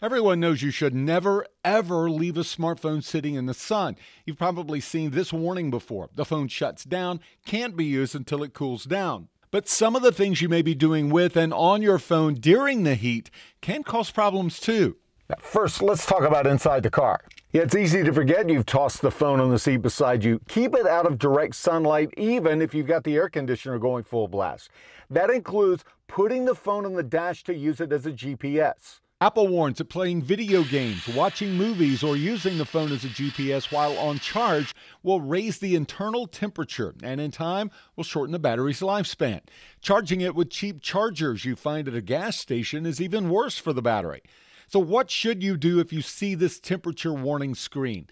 Everyone knows you should never, ever leave a smartphone sitting in the sun. You've probably seen this warning before. The phone shuts down, can't be used until it cools down. But some of the things you may be doing with and on your phone during the heat can cause problems too. First, let's talk about inside the car. Yeah, it's easy to forget you've tossed the phone on the seat beside you. Keep it out of direct sunlight, even if you've got the air conditioner going full blast. That includes putting the phone on the dash to use it as a GPS. Apple warns that playing video games, watching movies, or using the phone as a GPS while on charge will raise the internal temperature and in time will shorten the battery's lifespan. Charging it with cheap chargers you find at a gas station is even worse for the battery. So, what should you do if you see this temperature warning screen?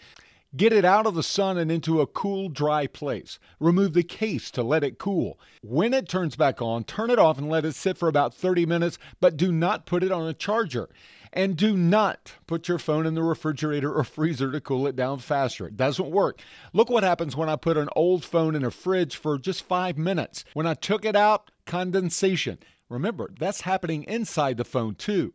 Get it out of the sun and into a cool, dry place. Remove the case to let it cool. When it turns back on, turn it off and let it sit for about 30 minutes, but do not put it on a charger. And do not put your phone in the refrigerator or freezer to cool it down faster. It doesn't work. Look what happens when I put an old phone in a fridge for just five minutes. When I took it out, condensation. Remember, that's happening inside the phone too.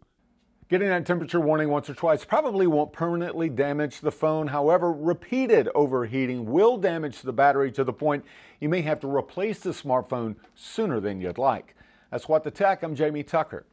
Getting that temperature warning once or twice probably won't permanently damage the phone. However, repeated overheating will damage the battery to the point you may have to replace the smartphone sooner than you'd like. That's what the tech. I'm Jamie Tucker.